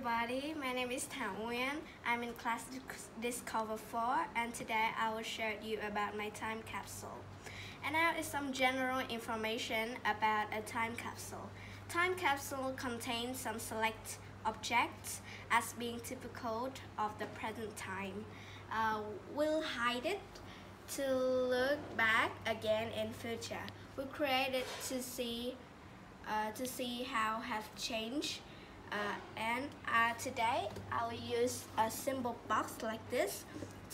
everybody, my name is Thảo Nguyên. I'm in class Discover 4 and today I will share with you about my time capsule. And now is some general information about a time capsule. Time capsule contains some select objects as being typical of the present time. Uh, we'll hide it to look back again in future. We created to see uh, to see how have changed uh, and uh, today I will use a simple box like this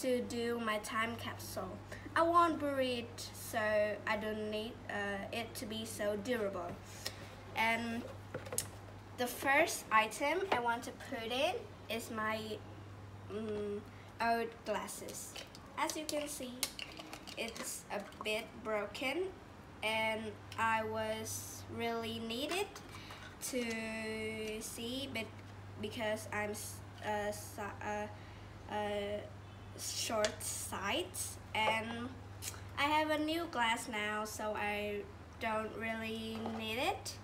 to do my time capsule. I won't bury it so I don't need uh, it to be so durable. And the first item I want to put in is my um, old glasses. As you can see, it's a bit broken and I was really needed to see but because I'm uh, uh, uh, short sight and I have a new glass now so I don't really need it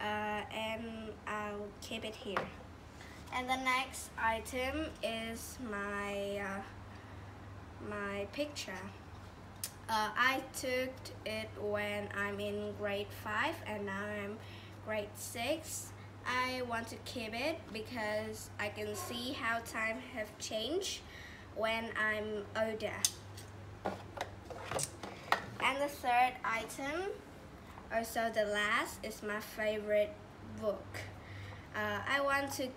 uh, and I'll keep it here. And the next item is my uh, my picture. Uh, I took it when I'm in grade 5 and now I'm grade 6. I want to keep it because I can see how time have changed when I'm older. And the third item, also the last, is my favorite book. Uh, I want to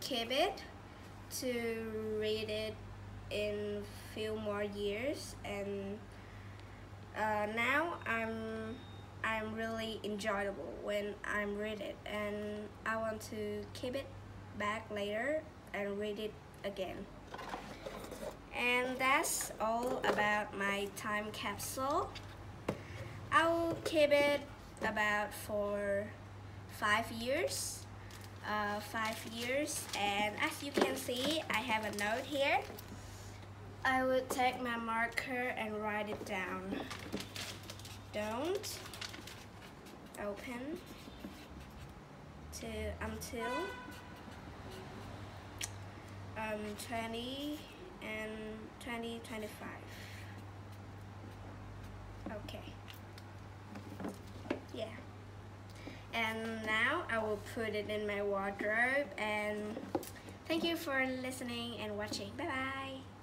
keep it to read it in few more years and uh, now I'm I'm really enjoyable when I'm read it and I want to keep it back later and read it again. And that's all about my time capsule. I'll keep it about for five years. Uh, five years and as you can see I have a note here. I will take my marker and write it down. Don't open to until um 20 and 2025 okay. Yeah. And now I will put it in my wardrobe and thank you for listening and watching. Bye bye